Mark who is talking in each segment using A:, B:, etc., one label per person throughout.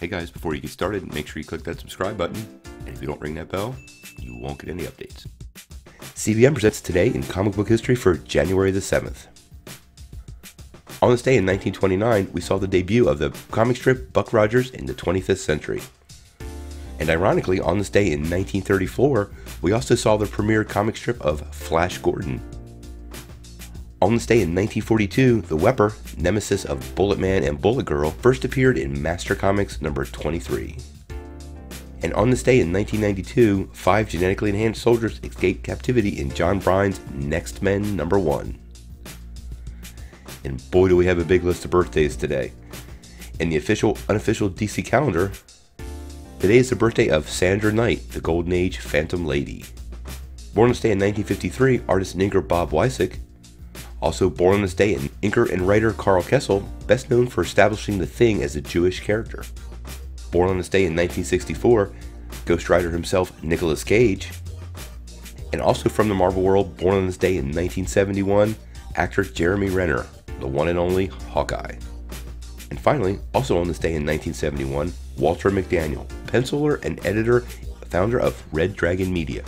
A: Hey guys, before you get started, make sure you click that subscribe button. And if you don't ring that bell, you won't get any updates. CBN presents today in comic book history for January the 7th. On this day in 1929, we saw the debut of the comic strip Buck Rogers in the 25th Century. And ironically, on this day in 1934, we also saw the premiere comic strip of Flash Gordon. On this day in 1942, the Weeper, nemesis of Bullet Man and Bullet Girl, first appeared in Master Comics number 23. And on this day in 1992, five genetically enhanced soldiers escaped captivity in John Byrne's Next Men number 1. And boy, do we have a big list of birthdays today. In the official, unofficial DC calendar, today is the birthday of Sandra Knight, the Golden Age Phantom Lady. Born on this day in 1953, artist and Bob Wiacek also born on this day, inker and writer Karl Kesel, best known for establishing the Thing as a Jewish character. Born on this day in 1964, Ghost Rider himself, Nicolas Cage. And also from the Marvel world, born on this day in 1971, actor Jeremy Renner, the one and only Hawkeye. And finally, also on this day in 1971, Walter McDaniel, penciler and editor, founder of Red Dragon Media.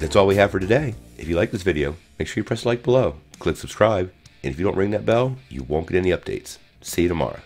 A: That's all we have for today. If you like this video, make sure you press like below, click subscribe, and if you don't ring that bell, you won't get any updates. See you tomorrow.